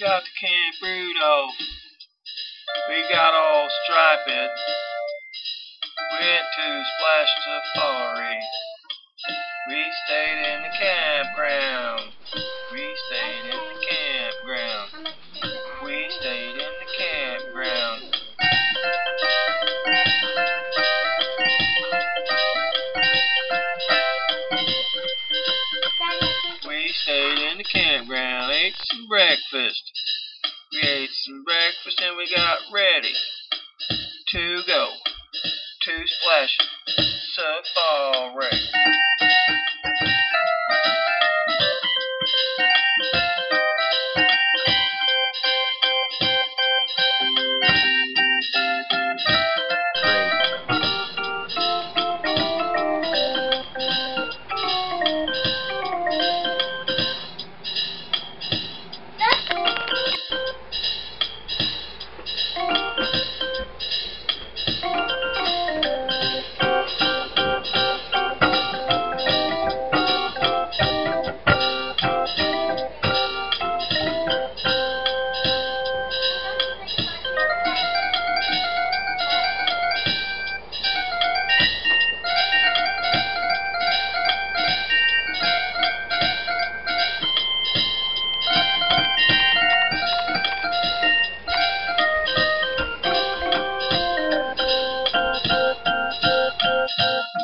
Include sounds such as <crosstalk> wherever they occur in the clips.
Got the Camp Rudolph. We got all striped. Went to Splash Safari. We stayed in the campground. Breakfast. We ate some breakfast and we got ready to go to Splash Safari. thank <laughs> you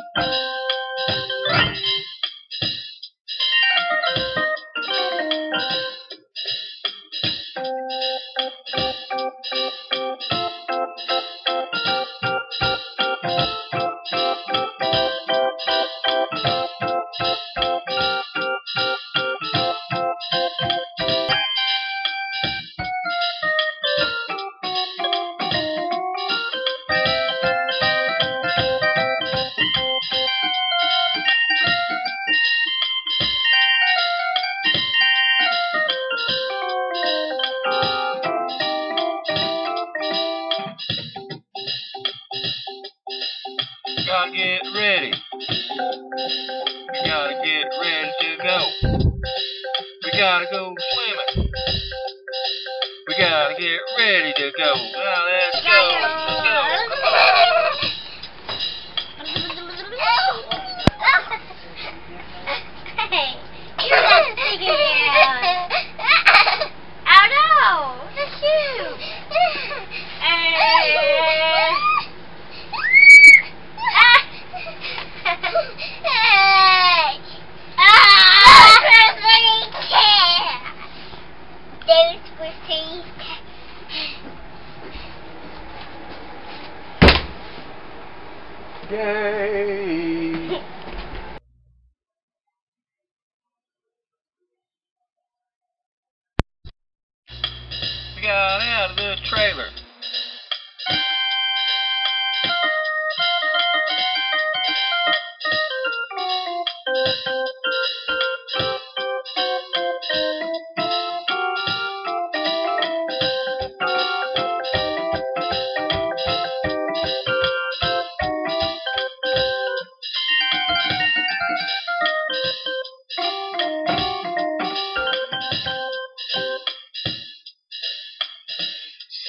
Gotta get ready. We gotta get ready to go. We gotta go swimming. We gotta get ready to go. Now let's go. Let's go. <laughs> Hey, you got to Yay! We got out of the trailer.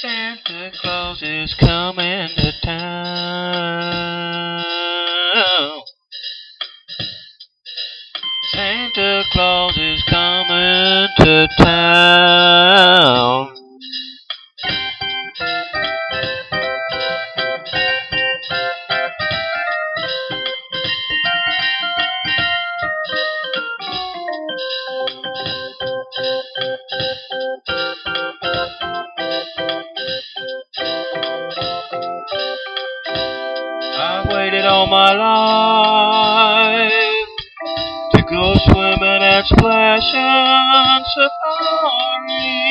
Santa Claus is coming to town. Santa Claus is coming to town. Waited all my life to go swimming at Splashin' Safari.